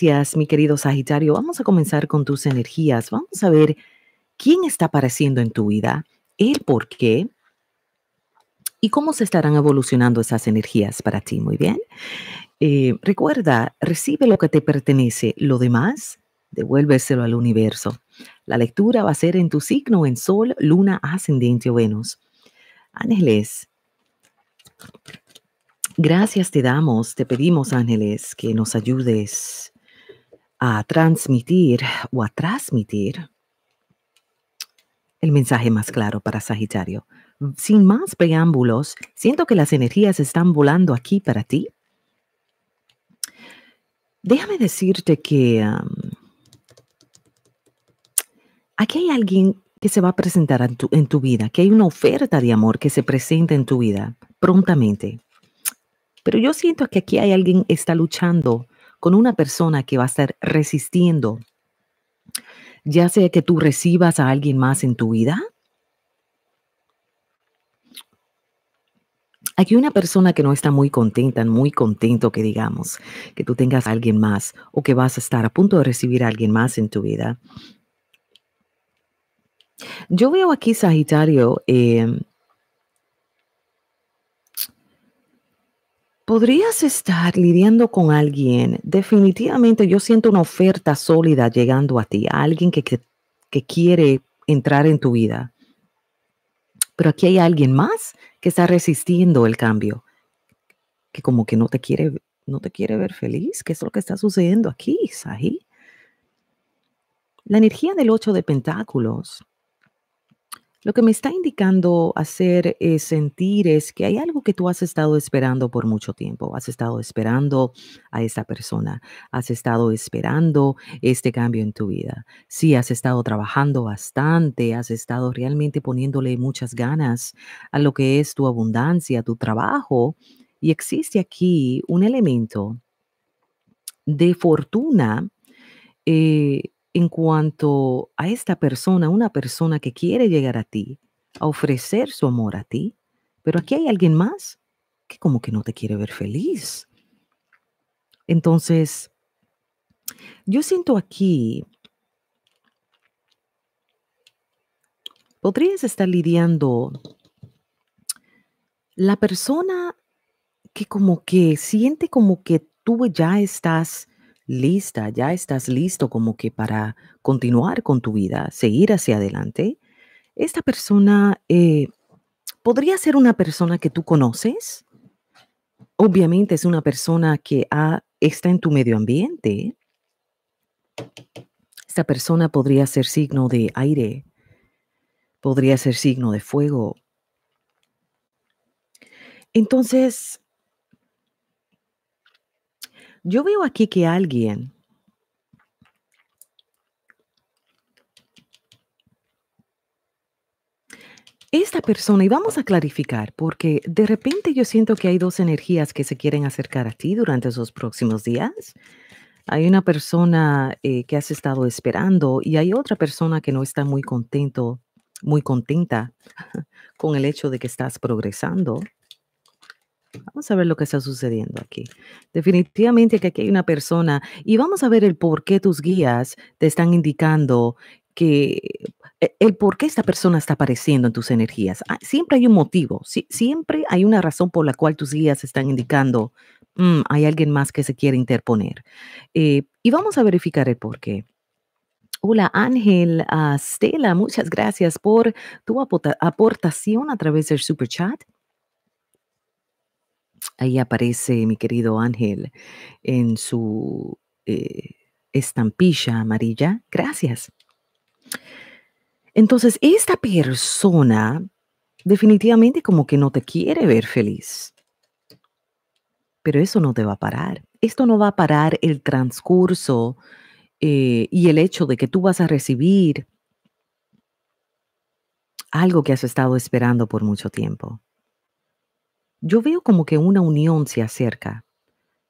Gracias, mi querido Sagitario. Vamos a comenzar con tus energías. Vamos a ver quién está apareciendo en tu vida, el por qué y cómo se estarán evolucionando esas energías para ti. Muy bien. Eh, recuerda, recibe lo que te pertenece. Lo demás, devuélveselo al universo. La lectura va a ser en tu signo, en Sol, Luna, Ascendente o Venus. Ángeles, gracias te damos, te pedimos, ángeles, que nos ayudes a transmitir o a transmitir el mensaje más claro para Sagitario. Sin más preámbulos, siento que las energías están volando aquí para ti. Déjame decirte que aquí hay alguien que se va a presentar en tu, en tu vida, que hay una oferta de amor que se presenta en tu vida prontamente. Pero yo siento que aquí hay alguien que está luchando con una persona que va a estar resistiendo ya sea que tú recibas a alguien más en tu vida. Aquí una persona que no está muy contenta, muy contento que digamos, que tú tengas a alguien más o que vas a estar a punto de recibir a alguien más en tu vida. Yo veo aquí, Sagitario, eh, podrías estar lidiando con alguien, definitivamente yo siento una oferta sólida llegando a ti, a alguien que, que, quiere entrar en tu vida. Pero aquí hay alguien más que está resistiendo el cambio, que como que no te quiere, no te quiere ver feliz. ¿Qué es lo que está sucediendo aquí, Sahi? La energía del ocho de pentáculos lo que me está indicando hacer es sentir es que hay algo que tú has estado esperando por mucho tiempo. Has estado esperando a esa persona. Has estado esperando este cambio en tu vida. Sí, has estado trabajando bastante. Has estado realmente poniéndole muchas ganas a lo que es tu abundancia, tu trabajo. Y existe aquí un elemento de fortuna eh, en cuanto a esta persona, una persona que quiere llegar a ti, a ofrecer su amor a ti, pero aquí hay alguien más que como que no te quiere ver feliz. Entonces, yo siento aquí, podrías estar lidiando la persona que como que siente como que tú ya estás lista, ya estás listo como que para continuar con tu vida, seguir hacia adelante, esta persona eh, podría ser una persona que tú conoces. Obviamente es una persona que está en tu medio ambiente. Esta persona podría ser signo de aire, podría ser signo de fuego. Entonces, yo veo aquí que alguien esta persona, y vamos a clarificar, porque de repente yo siento que hay dos energías que se quieren acercar a ti durante esos próximos días. Hay una persona eh, que has estado esperando y hay otra persona que no está muy contento, muy contenta con el hecho de que estás progresando. Vamos a ver lo que está sucediendo aquí. Definitivamente que aquí hay una persona y vamos a ver el por qué tus guías te están indicando que e, el por qué esta persona está apareciendo en tus energías. Ah, siempre hay un motivo, siempre hay una razón por la cual tus guías están indicando, mm, hay alguien más que se quiere interponer. Eh, y vamos a verificar el por qué. Hola Ángel, Stella, muchas gracias por tu aportación a través del super chat. Ahí aparece mi querido Ángel en su eh, estampilla amarilla. Gracias. Entonces, esta persona definitivamente como que no te quiere ver feliz. Pero eso no te va a parar. Esto no va a parar el transcurso eh, y el hecho de que tú vas a recibir algo que has estado esperando por mucho tiempo yo veo como que una unión se acerca,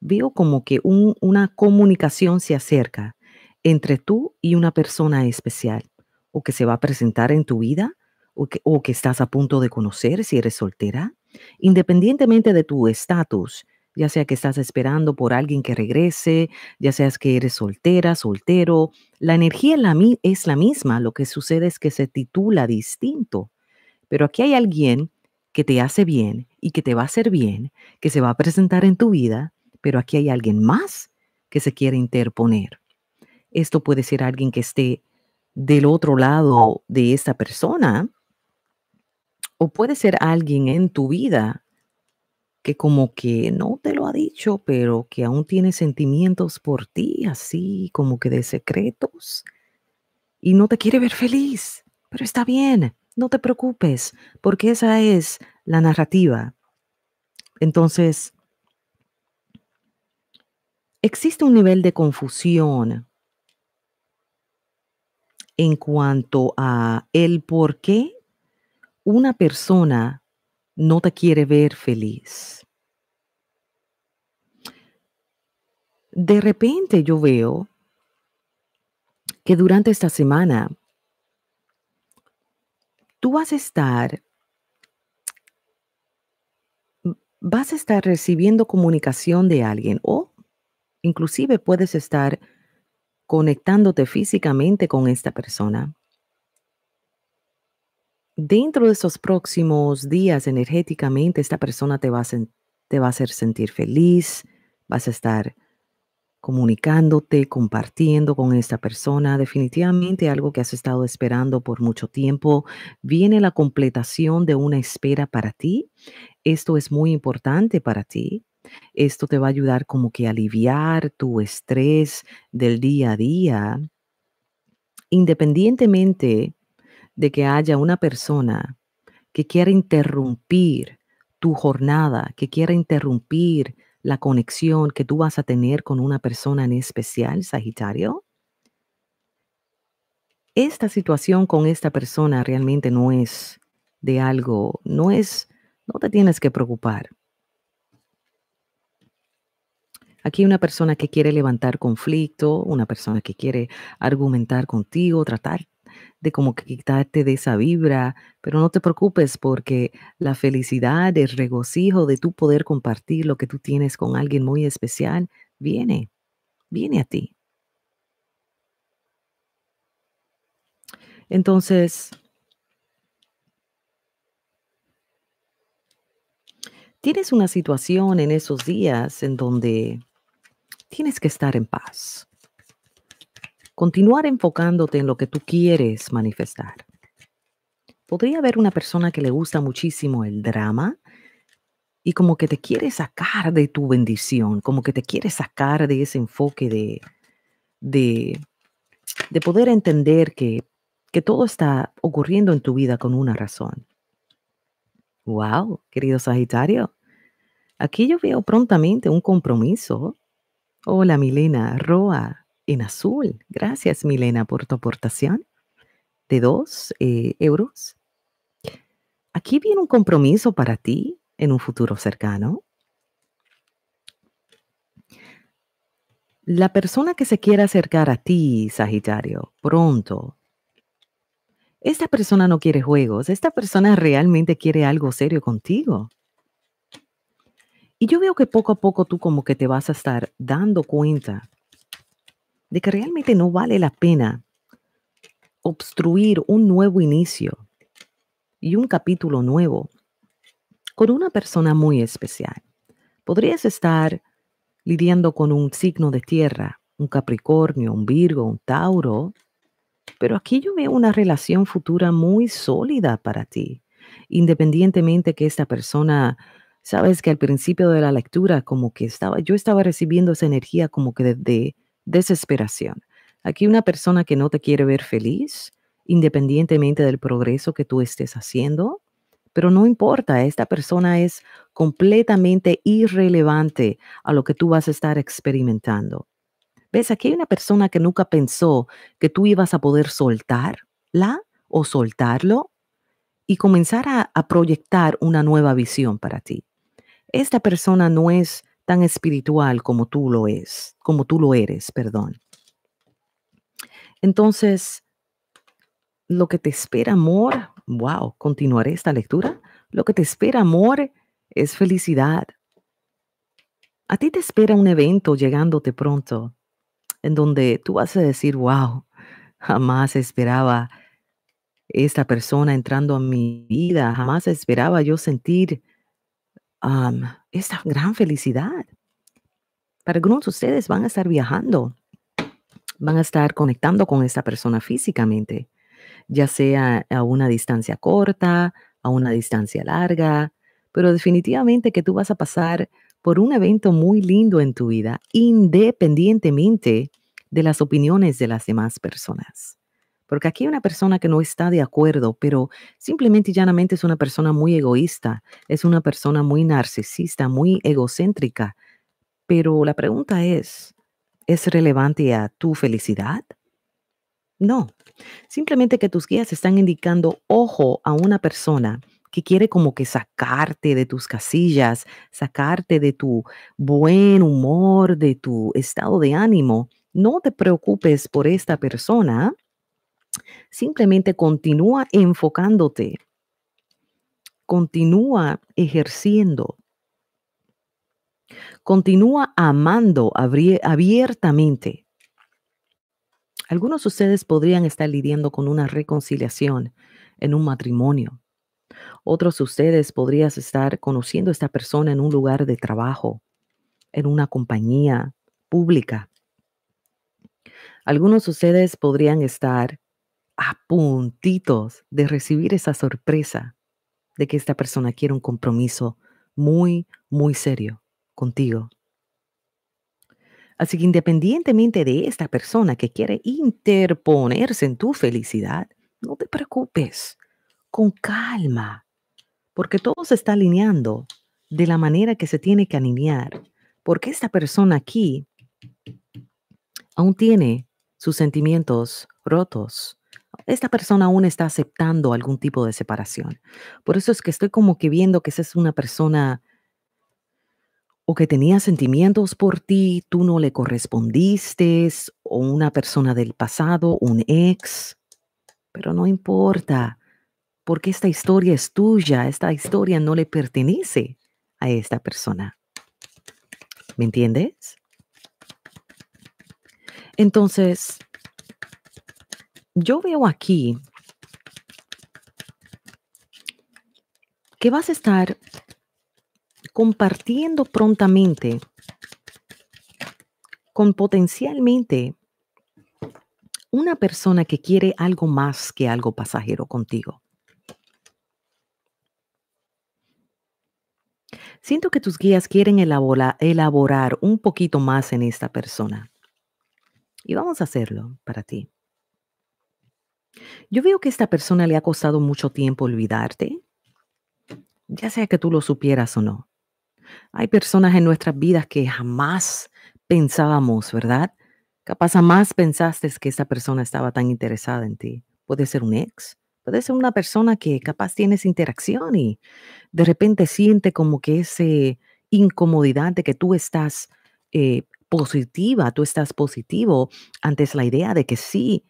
veo como que una comunicación se acerca entre tú y una persona especial, o que se va a presentar en tu vida, o que, que estás a punto de conocer si eres soltera, independientemente de tu estatus, ya sea que estás esperando por alguien que regrese, ya seas que eres soltera, soltero. La energía es la misma, lo que sucede es que se titula distinto. Pero aquí hay alguien que te hace bien y que te va a hacer bien, que se va a presentar en tu vida, pero aquí hay alguien más que se quiere interponer. Esto puede ser alguien que esté del otro lado de esta persona o puede ser alguien en tu vida que como que no te lo ha dicho, pero que aún tiene sentimientos por ti, así como que de secretos, y no te quiere ver feliz, pero está bien, no te preocupes, porque esa es la narrativa. Entonces, existe un nivel de confusión en cuanto a el por qué una persona no te quiere ver feliz. De repente yo veo que durante esta semana tú vas a estar vas a estar recibiendo comunicación de alguien o inclusive puedes estar conectándote físicamente con esta persona. Dentro de esos próximos días energéticamente, esta persona te va, a te va a hacer sentir feliz, vas a estar comunicándote, compartiendo con esta persona. Definitivamente algo que has estado esperando por mucho tiempo. Viene la completación de una espera para ti. Esto es muy importante para ti. Esto te va a ayudar como que aliviar tu estrés del día a día. Independientemente de que haya una persona que quiera interrumpir tu jornada, que quiera interrumpir la conexión que tú vas a tener con una persona en especial, Sagitario, esta situación con esta persona realmente no es de algo, no es, no te tienes que preocupar. Aquí una persona que quiere levantar conflicto, una persona que quiere argumentar contigo, tratar de como que quitarte de esa vibra, pero no te preocupes porque la felicidad, el regocijo de tu poder compartir lo que tú tienes con alguien muy especial, viene, viene a ti. Entonces, tienes una situación en esos días en donde tienes que estar en paz continuar enfocándote en lo que tú quieres manifestar. Podría haber una persona que le gusta muchísimo el drama y como que te quiere sacar de tu bendición, como que te quiere sacar de ese enfoque de, de, de poder entender que, que todo está ocurriendo en tu vida con una razón. Wow, querido Sagitario. Aquí yo veo prontamente un compromiso. Hola, Milena, Roa, en azul. Gracias, Milena, por tu aportación de dos eh, euros. Aquí viene un compromiso para ti en un futuro cercano. La persona que se quiera acercar a ti, Sagitario, pronto, esta persona no quiere juegos, esta persona realmente quiere algo serio contigo. Y yo veo que poco a poco tú como que te vas a estar dando cuenta de que realmente no vale la pena obstruir un nuevo inicio y un capítulo nuevo con una persona muy especial. Podrías estar lidiando con un signo de tierra, un Capricornio, un Virgo, un Tauro, pero aquí yo veo una relación futura muy sólida para ti, independientemente que esta persona, sabes que al principio de la lectura como que estaba, yo estaba recibiendo esa energía como que desde desesperación. Aquí una persona que no te quiere ver feliz, independientemente del progreso que tú estés haciendo, pero no importa, esta persona es completamente irrelevante a lo que tú vas a estar experimentando. ¿Ves? Aquí hay una persona que nunca pensó que tú ibas a poder soltarla o soltarlo y comenzar a, a proyectar una nueva visión para ti. Esta persona no es tan espiritual como tú lo es, como tú lo eres, perdón. Entonces, lo que te espera, amor, wow, continuaré esta lectura. Lo que te espera, amor, es felicidad. A ti te espera un evento llegándote pronto, en donde tú vas a decir, wow, jamás esperaba esta persona entrando a mi vida, jamás esperaba yo sentir esta gran felicidad. Para algunos de ustedes van a estar viajando, van a estar conectando con esta persona físicamente, ya sea a una distancia corta, a una distancia larga, pero definitivamente que tú vas a pasar por un evento muy lindo en tu vida, independientemente de las opiniones de las demás personas. Porque aquí hay una persona que no está de acuerdo, pero simplemente y llanamente es una persona muy egoísta, es una persona muy narcisista, muy egocéntrica, pero la pregunta es, ¿es relevante a tu felicidad? No, simplemente que tus guías están indicando ojo a una persona que quiere como que sacarte de tus casillas, sacarte de tu buen humor, de tu estado de ánimo. No te preocupes por esta persona. Simplemente continúa enfocándote. Continúa ejerciendo Continúa amando abiertamente. Algunos de ustedes podrían estar lidiando con una reconciliación en un matrimonio. Otros de ustedes podrían estar conociendo a esta persona en un lugar de trabajo, en una compañía pública. Algunos de ustedes podrían estar a puntitos de recibir esa sorpresa de que esta persona quiere un compromiso muy, muy serio contigo. Así que independientemente de esta persona que quiere interponerse en tu felicidad, no te preocupes, con calma, porque todo se está alineando de la manera que se tiene que alinear, porque esta persona aquí aún tiene sus sentimientos rotos. Esta persona aún está aceptando algún tipo de separación. Por eso es que estoy como que viendo que esa es una persona o que tenía sentimientos por ti, tú no le correspondiste, o una persona del pasado, un ex, pero no importa, porque esta historia es tuya, esta historia no le pertenece a esta persona. ¿Me entiendes? Entonces, yo veo aquí que vas a estar compartiendo prontamente con potencialmente una persona que quiere algo más que algo pasajero contigo. Siento que tus guías quieren elaborar, un poquito más en esta persona. Y vamos a hacerlo para ti. Yo veo que esta persona le ha costado mucho tiempo olvidarte, ya sea que tú lo supieras o no. Hay personas en nuestras vidas que jamás pensábamos, ¿verdad? Capaz jamás pensaste que esa persona estaba tan interesada en ti. Puede ser un ex, puede ser una persona que capaz tienes interacción y de repente siente como que esa incomodidad de que tú estás eh, positiva, tú estás positivo antes la idea de que sí,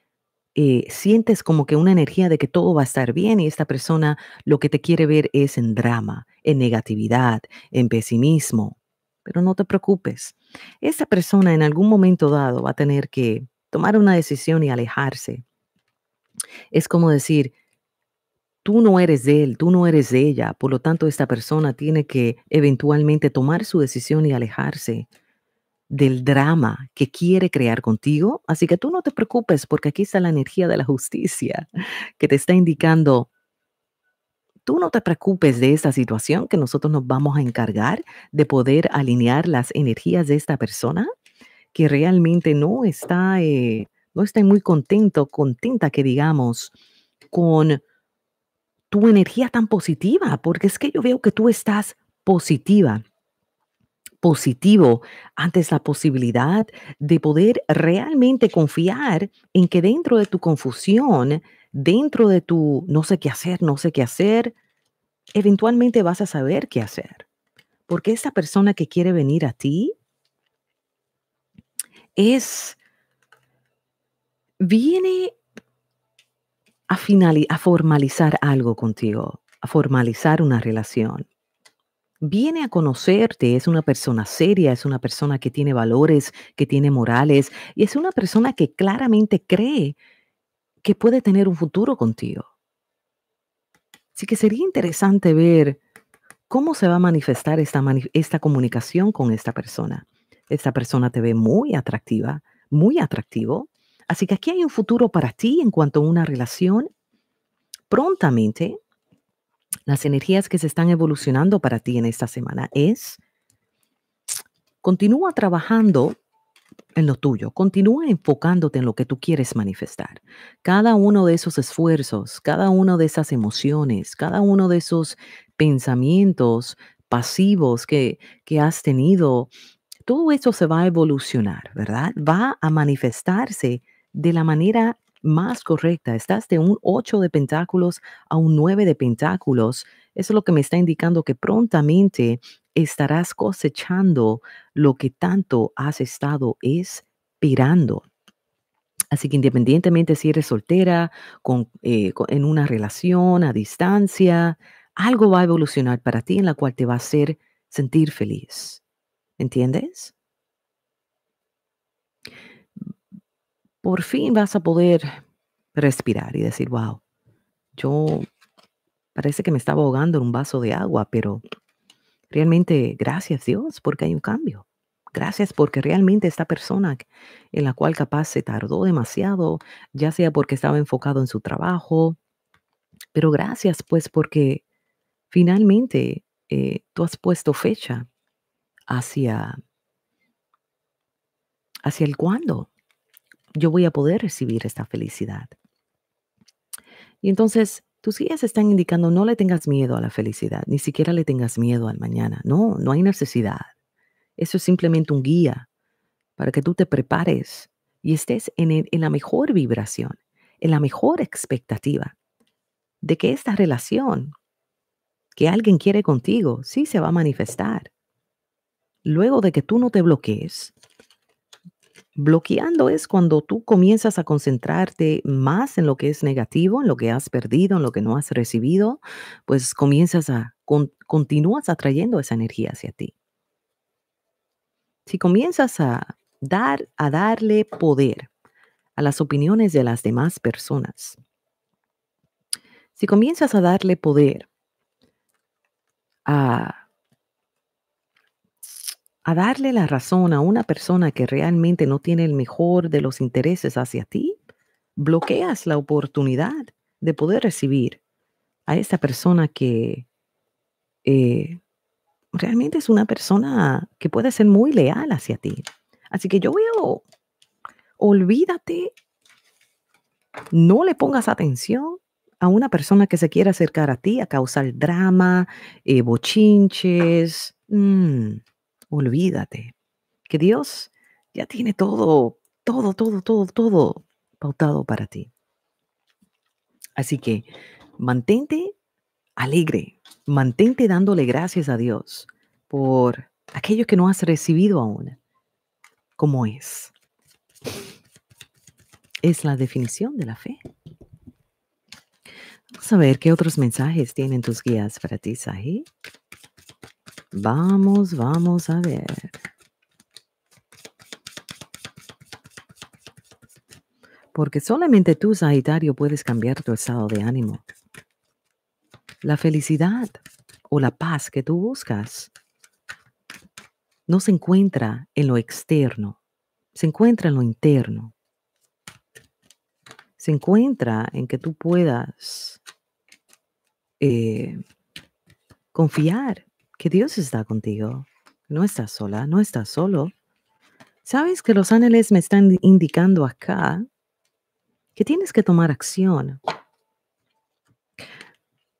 eh, sientes como que una energía de que todo va a estar bien y esta persona lo que te quiere ver es en drama, en negatividad, en pesimismo. Pero no te preocupes, esa persona en algún momento dado va a tener que tomar una decisión y alejarse. Es como decir, tú no eres de él, tú no eres de ella, por lo tanto esta persona tiene que eventualmente tomar su decisión y alejarse del drama que quiere crear contigo. Así que tú no te preocupes porque aquí está la energía de la justicia que te está indicando, tú no te preocupes de esta situación que nosotros nos vamos a encargar de poder alinear las energías de esta persona que realmente no está, eh, no está muy contento, contenta que digamos, con tu energía tan positiva, porque es que yo veo que tú estás positiva positivo antes la posibilidad de poder realmente confiar en que dentro de tu confusión, dentro de tu no sé qué hacer, no sé qué hacer, eventualmente vas a saber qué hacer. Porque esa persona que quiere venir a ti es, viene a, a formalizar algo contigo, a formalizar una relación. Viene a conocerte, es una persona seria, es una persona que tiene valores, que tiene morales y es una persona que claramente cree que puede tener un futuro contigo. Así que sería interesante ver cómo se va a manifestar esta, esta comunicación con esta persona. Esta persona te ve muy atractiva, muy atractivo. Así que aquí hay un futuro para ti en cuanto a una relación. Prontamente, las energías que se están evolucionando para ti en esta semana es, continúa trabajando en lo tuyo, continúa enfocándote en lo que tú quieres manifestar. Cada uno de esos esfuerzos, cada una de esas emociones, cada uno de esos pensamientos pasivos que, que has tenido, todo eso se va a evolucionar, ¿verdad? Va a manifestarse de la manera más correcta. Estás de un 8 de pentáculos a un 9 de pentáculos. Eso es lo que me está indicando que prontamente estarás cosechando lo que tanto has estado esperando. Así que independientemente si eres soltera, con, eh, en una relación a distancia, algo va a evolucionar para ti en la cual te va a hacer sentir feliz. ¿Entiendes? Por fin vas a poder respirar y decir, wow, yo parece que me estaba ahogando en un vaso de agua, pero Realmente, gracias Dios, porque hay un cambio. Gracias porque realmente esta persona en la cual capaz se tardó demasiado, ya sea porque estaba enfocado en su trabajo, pero gracias pues porque finalmente eh, tú has puesto fecha hacia, hacia el cuándo yo voy a poder recibir esta felicidad. Y entonces tus guías están indicando no le tengas miedo a la felicidad, ni siquiera le tengas miedo al mañana. No, no hay necesidad. Eso es simplemente un guía para que tú te prepares y estés en, en la mejor vibración, en la mejor expectativa de que esta relación que alguien quiere contigo sí se va a manifestar. Luego de que tú no te bloquees, Bloqueando es cuando tú comienzas a concentrarte más en lo que es negativo, en lo que has perdido, en lo que no has recibido, pues comienzas a, continúas atrayendo esa energía hacia ti. Si comienzas a dar, a darle poder a las opiniones de las demás personas, si comienzas a darle poder a a darle la razón a una persona que realmente no tiene el mejor de los intereses hacia ti, bloqueas la oportunidad de poder recibir a esta persona que eh, realmente es una persona que puede ser muy leal hacia ti. Así que yo veo, olvídate, no le pongas atención a una persona que se quiera acercar a ti a causar drama, eh, bochinches. Mm, olvídate que Dios ya tiene todo, todo, todo, todo, todo pautado para ti. Así que mantente alegre, mantente dándole gracias a Dios por aquello que no has recibido aún, como es. Es la definición de la fe. Vamos a ver qué otros mensajes tienen tus guías para ti, Sahi. Vamos, vamos a ver. Porque solamente tú, Sagitario, puedes cambiar tu estado de ánimo. La felicidad o la paz que tú buscas no se encuentra en lo externo, se encuentra en lo interno. Se encuentra en que tú puedas eh, confiar que Dios está contigo. No estás sola, no estás solo. Sabes que los ángeles me están indicando acá que tienes que tomar acción.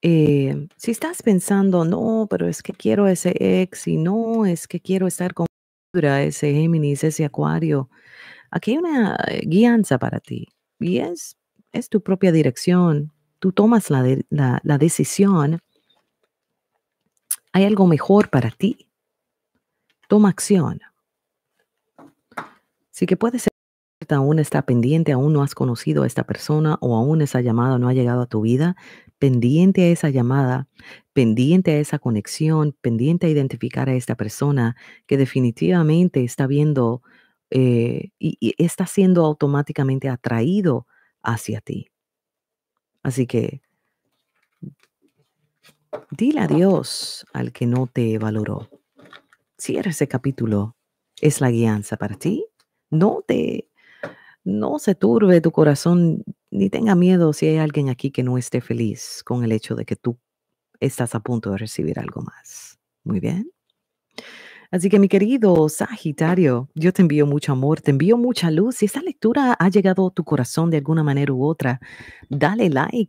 Eh, si estás pensando, no, pero es que quiero ese ex y no, es que quiero estar con ese Géminis, ese Acuario, aquí hay una eh, guianza para ti y es, es tu propia dirección. Tú tomas la, la, la decisión hay algo mejor para ti. Toma acción. Así que puede ser puerta aún está pendiente, aún no has conocido a esta persona o aún esa llamada no ha llegado a tu vida, pendiente a esa llamada, pendiente a esa conexión, pendiente a identificar a esta persona que definitivamente está viendo eh, y está siendo automáticamente atraído hacia ti. Así que dile adiós al que no te valoró. Cierra ese capítulo. Es la guianza para ti. No te, no se turbe tu corazón ni tenga miedo si hay alguien aquí que no esté feliz con el hecho de que tú estás a punto de recibir algo más. Muy bien. Así que mi querido Sagitario, yo te envío mucho amor, te envío mucha luz. Si esta lectura ha llegado a tu corazón de alguna manera u otra, dale like